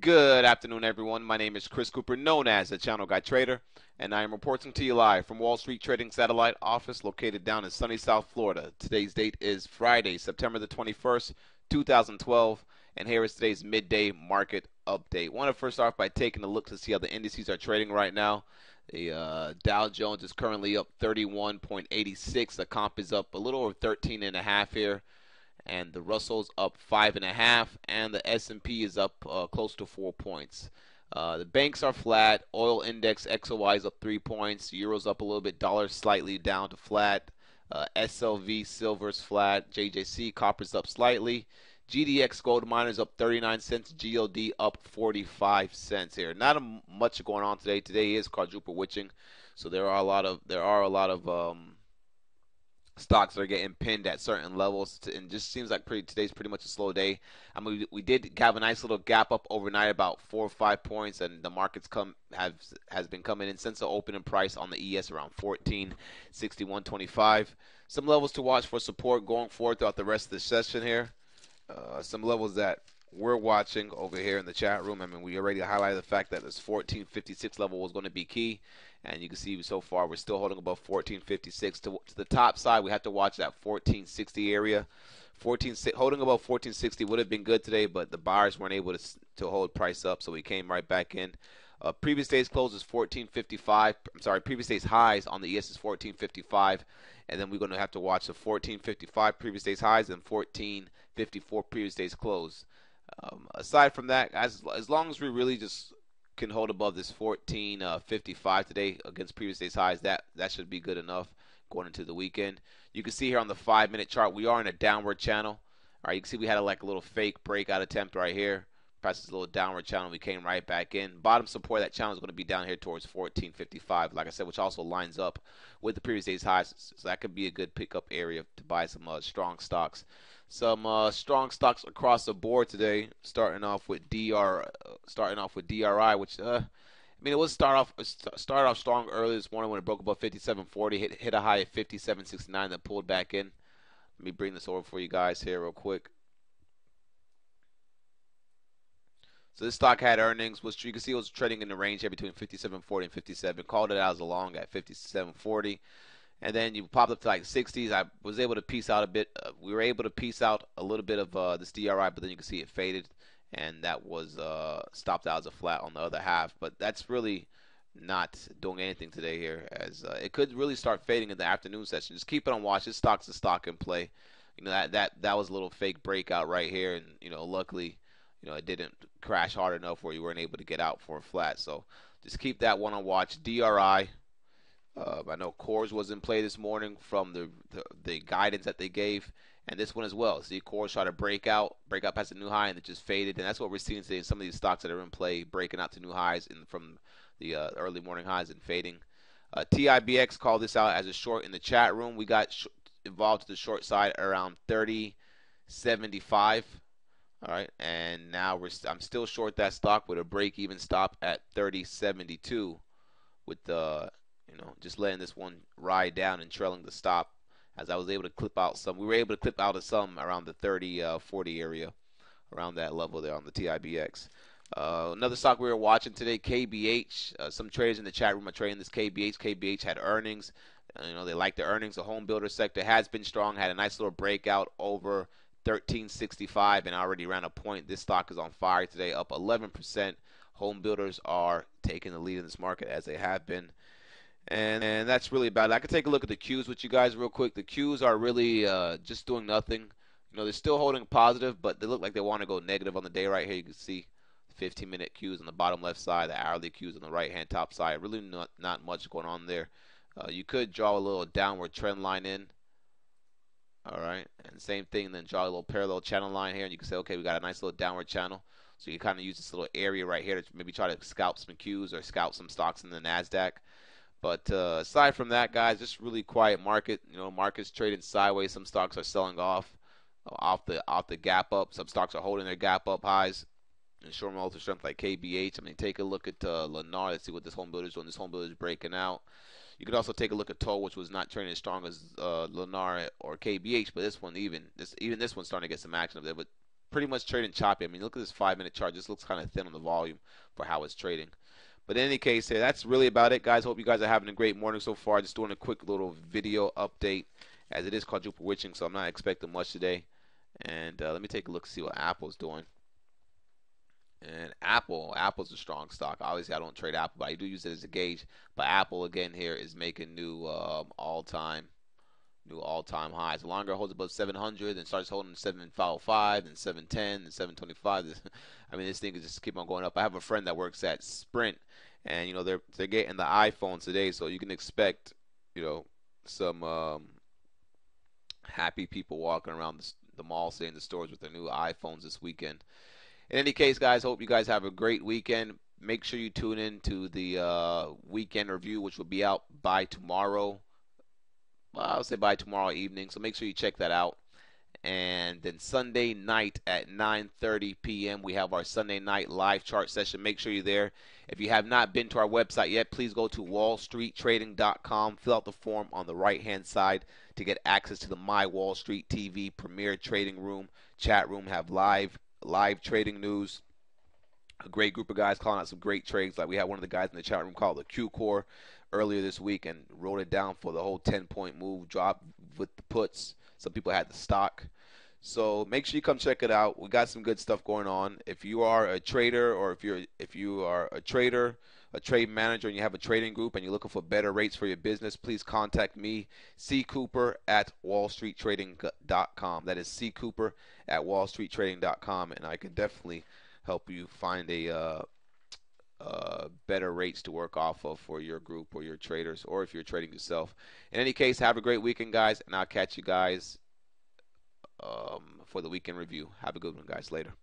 Good afternoon, everyone. My name is Chris Cooper, known as the Channel Guy Trader, and I am reporting to you live from Wall Street Trading Satellite Office located down in sunny South Florida. Today's date is Friday, September the 21st, 2012, and here is today's midday market update. Want to first off by taking a look to see how the indices are trading right now. The uh, Dow Jones is currently up 31.86. The comp is up a little over 13 and a half here and the Russell's up five and a half, and the S&P is up uh, close to four points. Uh, the banks are flat. Oil index XOI is up three points. Euro's up a little bit. Dollar slightly down to flat. Uh, SLV silver's flat. JJC copper's up slightly. GDX gold miners up 39 cents. GLD up 45 cents here. Not a, much going on today. Today is quadruple witching, so there are a lot of there are a lot of um, stocks are getting pinned at certain levels, to, and just seems like pretty, today's pretty much a slow day. I mean, we, we, did have a nice little gap up overnight, about four or five points, and the markets come have has been coming in since the opening price on the ES around 14, 61.25. Some levels to watch for support going forward throughout the rest of the session here. Uh, some levels that we're watching over here in the chat room. I mean, we already highlighted the fact that this 1456 level was going to be key. And you can see so far we're still holding above 1456. To, to the top side, we have to watch that 1460 area. 14 holding above 1460 would have been good today, but the buyers weren't able to to hold price up, so we came right back in. Uh, previous day's close is 1455. I'm sorry, previous day's highs on the ES is 1455, and then we're going to have to watch the 1455 previous day's highs and 1454 previous day's close. Um, aside from that, as as long as we really just can hold above this 1455 uh, today against previous day's highs, that that should be good enough going into the weekend. You can see here on the five minute chart, we are in a downward channel. All right, you can see we had a, like a little fake breakout attempt right here. Press this little downward channel. We came right back in. Bottom support that channel is going to be down here towards 1455, like I said, which also lines up with the previous day's highs. So that could be a good pickup area to buy some uh, strong stocks. Some uh, strong stocks across the board today. Starting off with DR, uh, starting off with DRI, which uh, I mean it was start off started off strong early this morning when it broke above 57.40, hit hit a high at 57.69, then pulled back in. Let me bring this over for you guys here real quick. So this stock had earnings, which you can see it was trading in the range here between 57.40 and 57. Called it out as a long at 57.40 and then you popped up to like 60s. I was able to piece out a bit. Uh, we were able to piece out a little bit of uh, this DRI, but then you can see it faded, and that was uh, stopped out as a flat on the other half. But that's really not doing anything today here, as uh, it could really start fading in the afternoon session. Just keep it on watch. This stock's a stock in play. You know that that that was a little fake breakout right here, and you know luckily, you know it didn't crash hard enough where you weren't able to get out for a flat. So just keep that one on watch. DRI uh, I know Coors was in play this morning from the, the, the guidance that they gave, and this one as well. See, Coors tried to break out, break out past a new high, and it just faded. And that's what we're seeing today in some of these stocks that are in play, breaking out to new highs in, from the uh, early morning highs and fading. Uh, TIBX called this out as a short in the chat room. We got sh- involved to the short side around 30.75. All right, and now we're st- I'm still short that stock with a break even stop at 30.72 with the you know, just letting this one ride down and trailing the stop as I was able to clip out some. We were able to clip out of some around the 30, uh, 40 area, around that level there on the TIBX. Uh, another stock we were watching today, KBH. Uh, some traders in the chat room are trading this KBH. KBH had earnings. Uh, you know, they like the earnings. The home builder sector has been strong. Had a nice little breakout over 1365 and already ran a point. This stock is on fire today, up 11%. Home builders are taking the lead in this market as they have been and and that's really about it. I could take a look at the Qs with you guys real quick. The Qs are really uh, just doing nothing. You know, they're still holding positive, but they look like they want to go negative on the day right here. You can see 15 minute Qs on the bottom left side, the hourly Qs on the right hand top side. Really not, not much going on there. Uh, you could draw a little downward trend line in. All right, and same thing, then draw a little parallel channel line here, and you can say, okay, we got a nice little downward channel. So you kind of use this little area right here to maybe try to scalp some Qs or scalp some stocks in the Nasdaq. But uh, aside from that, guys, just really quiet market. You know, markets trading sideways. Some stocks are selling off, off the off the gap up. Some stocks are holding their gap up highs. and short all strength like KBH. I mean, take a look at uh, Lennar. Let's see what this home builder is doing. This home builder is breaking out. You could also take a look at Toll, which was not trading as strong as uh, Lennar or KBH, but this one even this even this one's starting to get some action up there. But pretty much trading choppy. I mean, look at this five minute chart. This looks kind of thin on the volume for how it's trading. But in any case, here that's really about it, guys. Hope you guys are having a great morning so far. Just doing a quick little video update, as it is quadruple witching, so I'm not expecting much today. And uh, let me take a look see what Apple's doing. And Apple, Apple's a strong stock. Obviously, I don't trade Apple, but I do use it as a gauge. But Apple again here is making new um, all-time, new all-time highs. The longer it holds above 700 then starts holding 755 then 710 then 725. I mean, this thing is just keep on going up. I have a friend that works at Sprint, and you know they're they're getting the iPhone today, so you can expect you know some um, happy people walking around the, the mall, saying the stores with their new iPhones this weekend. In any case, guys, hope you guys have a great weekend. Make sure you tune in to the uh, weekend review, which will be out by tomorrow. Well, I'll say by tomorrow evening. So make sure you check that out. And then Sunday night at 9:30 p.m. we have our Sunday night live chart session. Make sure you're there. If you have not been to our website yet, please go to wallstreettrading.com. Fill out the form on the right-hand side to get access to the My Wall Street TV Premier Trading Room chat room. Have live live trading news. A great group of guys calling out some great trades. Like we had one of the guys in the chat room called the Q Core earlier this week and wrote it down for the whole 10 point move drop with the puts. Some people had the stock. So make sure you come check it out. We got some good stuff going on. If you are a trader or if you're if you are a trader, a trade manager and you have a trading group and you're looking for better rates for your business, please contact me, C Cooper at wallstreettrading.com. That is C Cooper at wallstreettrading.com and I can definitely help you find a uh, uh, better rates to work off of for your group or your traders or if you're trading yourself. In any case, have a great weekend, guys, and I'll catch you guys um, for the weekend review. Have a good one, guys. Later.